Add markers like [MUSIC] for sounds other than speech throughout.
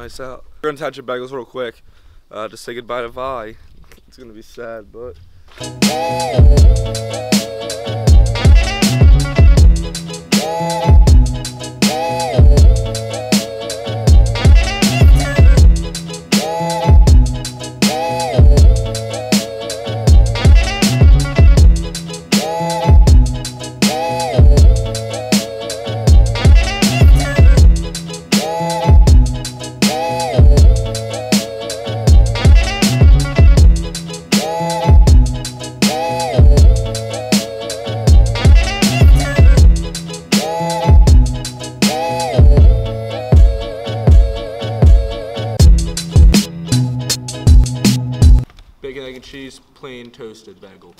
pass out. We're gonna touch your bagels real quick. Uh, to say goodbye to Vi. It's gonna be sad, but. Plain toasted bagel.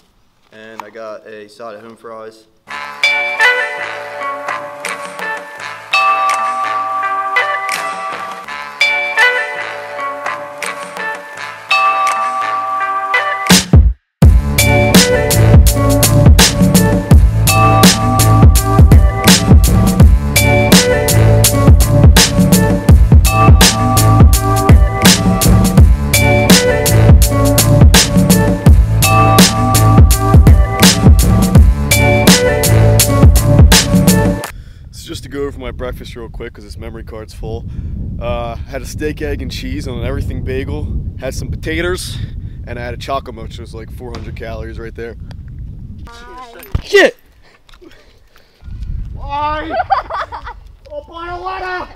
And I got a side of home fries. Go over my breakfast real quick because this memory card's full. Uh, had a steak, egg, and cheese on an everything bagel. Had some potatoes, and I had a chocolate milk, which was like 400 calories right there. Shit! Why? [LAUGHS] oh, bottle water!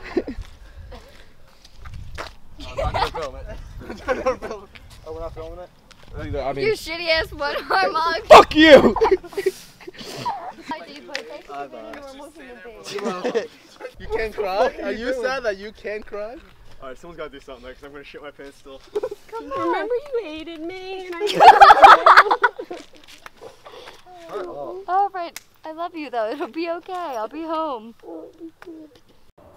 Oh, [LAUGHS] we're not filming it? I You shitty ass one arm mug. fuck you! [LAUGHS] Hi, dude, but thanks for being a normal human being. You can cry? Are you sad that you can cry? Alright, someone's gotta do something next. I'm gonna shit my pants still. [LAUGHS] Come on. Remember you hated me and I [LAUGHS] Oh, right. I love you, though. It'll be okay. I'll be home.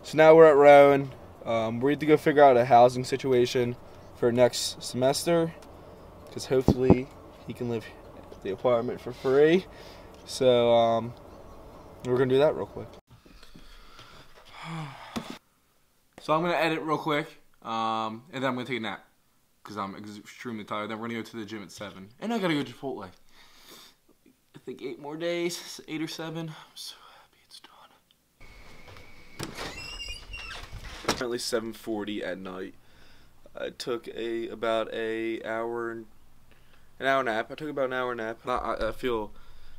So now we're at Rowan. Um, we need to go figure out a housing situation for next semester, because hopefully he can live the apartment for free. So um, we're gonna do that real quick. [SIGHS] So I'm gonna edit real quick, um, and then I'm gonna take a nap, because I'm extremely tired. Then we're gonna go to the gym at seven, and I gotta go to Chipotle. I think eight more days, eight or seven. I'm so happy it's done. Currently 7:40 at night. I took a about a hour and an hour nap. I took about an hour nap. I, I feel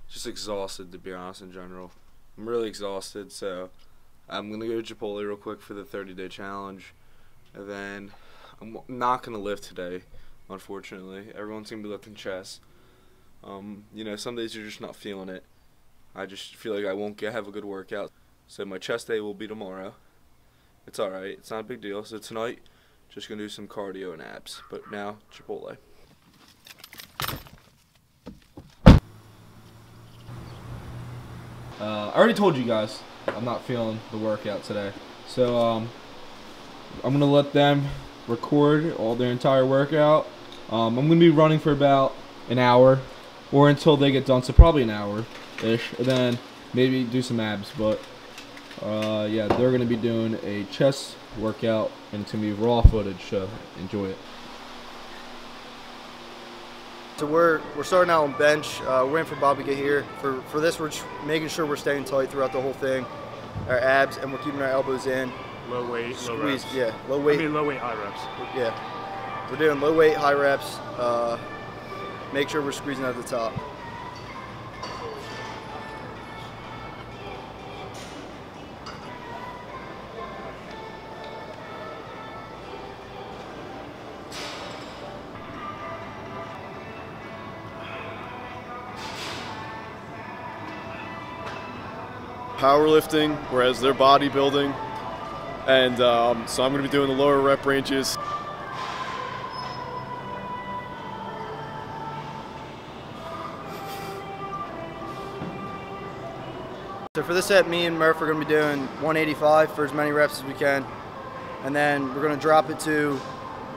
just exhausted to be honest in general. I'm really exhausted, so I'm gonna go to Chipotle real quick for the 30 day challenge, and then I'm not gonna lift today, unfortunately. Everyone's gonna be lifting chest. Um, you know, some days you're just not feeling it. I just feel like I won't get have a good workout. So my chest day will be tomorrow. It's alright, it's not a big deal. So tonight, just gonna do some cardio and abs. But now, Chipotle. Uh, I already told you guys I'm not feeling the workout today. So um, I'm gonna let them record all their entire workout. Um, I'm gonna be running for about an hour, or until they get done. So probably an hour ish, and then maybe do some abs. But uh, yeah, they're gonna be doing a chest workout, and it's gonna be raw footage. So enjoy it. So we're we're starting out on bench. Uh, we're waiting for Bobby to get here. For for this, we're just making sure we're staying tight throughout the whole thing. Our abs, and we're keeping our elbows in. Low weight, low Squeeze, reps. yeah, low weight. I mean, low weight, high reps. Yeah, we're doing low weight, high reps. Uh, make sure we're squeezing at the top. Powerlifting, whereas they're bodybuilding. And um, so I'm gonna be doing the lower rep ranges. So for this set, me and Murph are going to be doing 185 for as many reps as we can, and then we're going to drop it to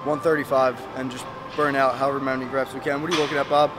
135 and just burn out however many reps we can. What are you looking at, Bob?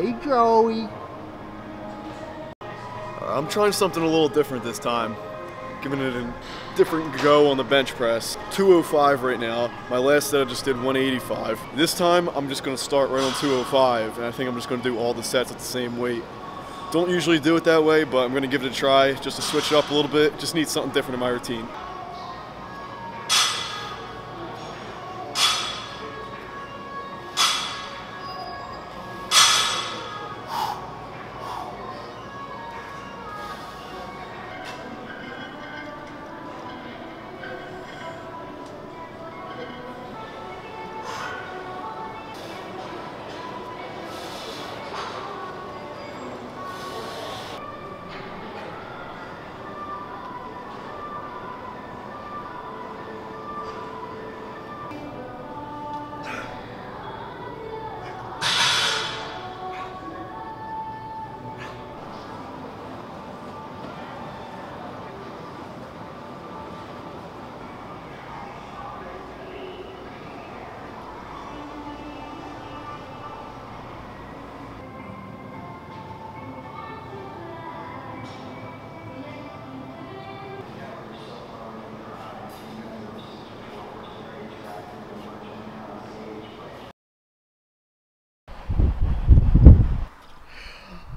Hey, Joey. Uh, I'm trying something a little different this time. Giving it a different go on the bench press. 205 right now. My last set I just did 185. This time I'm just gonna start right on 205 and I think I'm just gonna do all the sets at the same weight. Don't usually do it that way, but I'm gonna give it a try just to switch it up a little bit. Just need something different in my routine.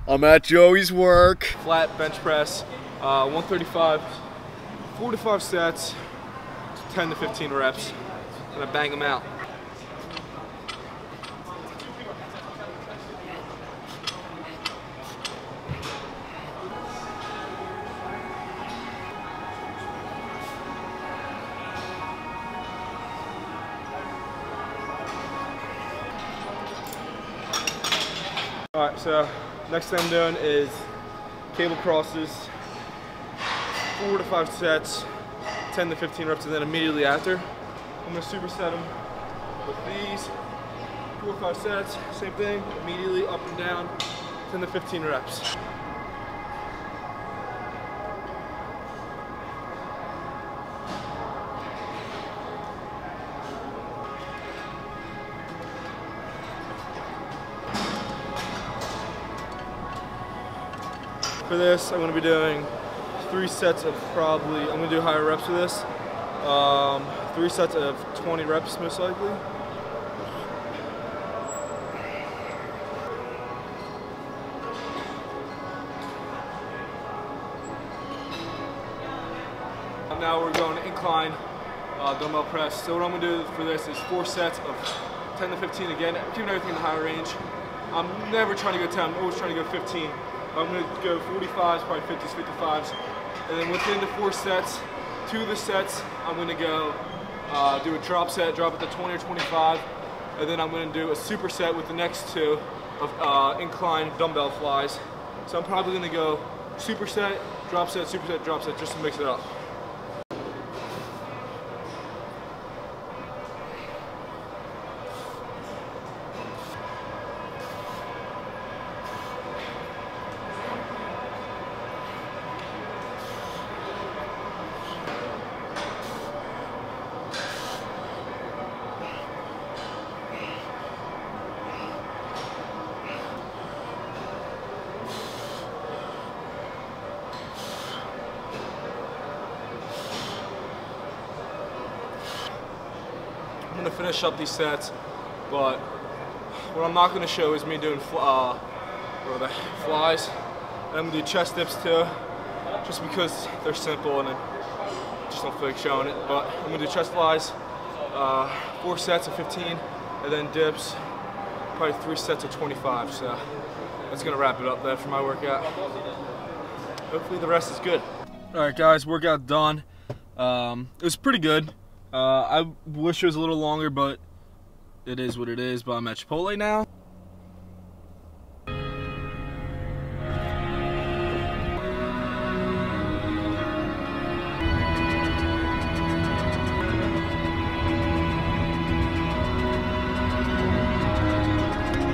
I'm at Joey's work. Flat bench press, uh, 135, four to five sets, 10 to 15 reps. Gonna bang them out. All right, so next thing I'm doing is cable crosses, four to five sets, 10 to 15 reps, and then immediately after, I'm gonna superset them with these, four or five sets, same thing, immediately up and down, 10 to 15 reps. For this, I'm gonna be doing three sets of probably, I'm gonna do higher reps for this. Um, three sets of 20 reps most likely. Now we're going to incline uh, dumbbell press. So what I'm gonna do for this is four sets of 10 to 15 again, keeping everything in the higher range. I'm never trying to go 10, I'm always trying to go 15. I'm gonna go 45s, probably 50s, 55s. And then within the four sets, two of the sets, I'm gonna go uh, do a drop set, drop it to 20 or 25. And then I'm gonna do a superset with the next two of uh, incline dumbbell flies. So I'm probably gonna go superset, drop set, superset, drop set, just to mix it up. Finish up these sets, but what I'm not gonna show is me doing fl- uh, they, flies. And I'm gonna do chest dips too, just because they're simple and I just don't feel like showing it. But I'm gonna do chest flies, uh, four sets of 15, and then dips, probably three sets of 25. So that's gonna wrap it up there for my workout. Hopefully the rest is good. All right, guys, workout done. Um, it was pretty good. Uh, I wish it was a little longer, but it is what it is. But I'm at Chipotle now.